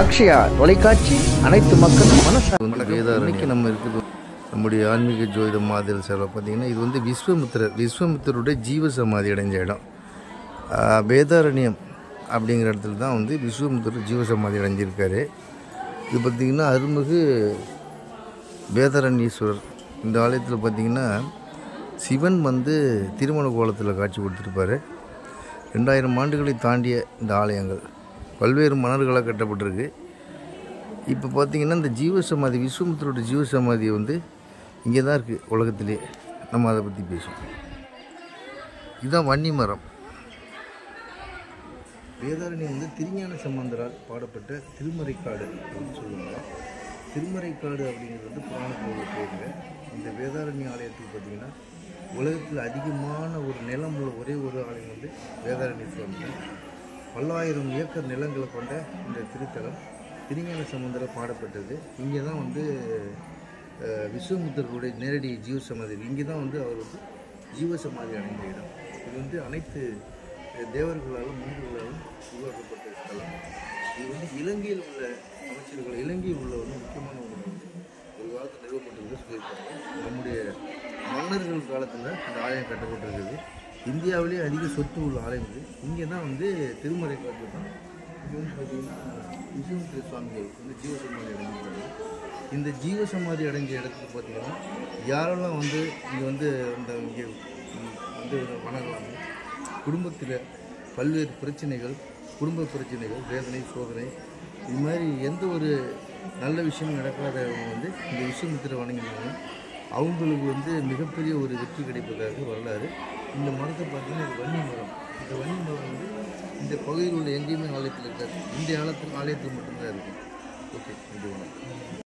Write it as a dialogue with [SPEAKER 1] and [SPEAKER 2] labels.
[SPEAKER 1] அக்ஷயா தொலைக்காட்சி அனைத்து மக்களும் மனசா
[SPEAKER 2] வந்து வேதாரண்யம் இன்னைக்கு நம்ம இருக்குது நம்முடைய ஆன்மீக ஜோதிட மாதிரி சேவை பார்த்தீங்கன்னா இது வந்து விஸ்வமித்திரர் விஸ்வமித்திரருடைய ஜீவ சமாதி அடைஞ்ச இடம். வேதாரண்யம் அப்படிங்கிற இடத்துல தான் வந்து விஸ்வமித்திரர் ஜீவ சமாதி அடைஞ்சிருக்காரு. இது பார்த்திங்கன்னா அருள்மிகு வேதாரண்யேஸ்வரர். இந்த ஆலயத்தில் பார்த்திங்கன்னா சிவன் வந்து திருமண கோலத்தில் காட்சி கொடுத்துருப்பாரு. ரெண்டாயிரம் ஆண்டுகளை தாண்டிய இந்த ஆலயங்கள். பல்வேறு மன்னர்களாக கட்டப்பட்டிருக்கு. இப்போ பார்த்தீங்கன்னா இந்த ஜீவசமாதி விஸ்வமுத்தரோட ஜீவசமாதி வந்து இங்கே தான் இருக்குது உலகத்திலே. நம்ம அதை பற்றி பேசுவோம். இதுதான் வன்னி மரம். வேதாரணி வந்து திருஞான சம்பந்தரால் பாடப்பட்ட திருமறைக்காடு அப்படின்னு சொல்லுவாங்க. திருமறைக்காடு அப்படிங்கிறது வந்து புராணத்தோட பேருங்க. இந்த வேதாரணி ஆலயத்துக்கு பார்த்தீங்கன்னா உலகத்தில் அதிகமான ஒரு நிலம் உள்ள ஒரே ஒரு ஆலயம் வந்து வேதாரண்ய சுவாமி பல்லாயிரம் ஏக்கர் நிலங்களை கொண்ட இந்த திருத்தலம். திருஞான சம்பந்தரால் பாடப்பட்டது. இங்கே தான் வந்து அஹ், விஸ்வமுத்தருடைய நேரடி ஜீவசமாதி இங்கே தான் வந்து அவர் வந்து ஜீவசமாதி அடைந்த இடம். இது வந்து அனைத்து தேவர்களாலும் முனிவர்களாலும் உருவாக்கப்பட்ட ஸ்தலம். இது வந்து இலங்கையில் உள்ள அமைச்சர்கள் இலங்கையில் உள்ள வந்து முக்கியமான ஒரு ஒரு காலத்தில் நிறுவப்பட்டிருக்கு சொல்லியிருக்காங்க. நம்முடைய மன்னர்கள் காலத்தில் இந்த ஆலயம் கட்டப்பட்டிருக்குது. இந்தியாவிலேயே அதிக சொத்து உள்ள ஆலயம் இது. இங்கே தான் வந்து திருமறை காட்டில் தான் இது வந்து பார்த்திங்கன்னா விஸ்வமுத்திர சுவாமிகள் வந்து ஜீவசமாதி அடைஞ்சிருக்காங்க இந்த ஜீவசமாதி அடைஞ்ச இடத்துல பார்த்தீங்கன்னா யாரெல்லாம் வந்து இங்கே வந்து இந்த இங்கே வந்து வணங்கலாமோ? குடும்பத்தில் பல்வேறு பிரச்சனைகள் குடும்ப பிரச்சனைகள் வேதனை சோதனை இது மாதிரி எந்த ஒரு நல்ல விஷயம் நடக்காதவங்க வந்து இந்த விஸ்வமித்திர வணங்கினாங்க. அவங்களுக்கு வந்து மிகப்பெரிய ஒரு வெற்றி கிடைப்பதாக வரலாறு. இந்த மரத்தை பார்த்தீங்கன்னா இது வன்னி மரம். இந்த வன்னி வந்து இந்த பகுதியில் உள்ள எங்கேயுமே ஆலயத்தில் இருக்காது. இந்த ஆலயத்தில் ஆலயத்தில் மட்டும்தான் இருக்குது ஓகே நன்றி வணக்கம்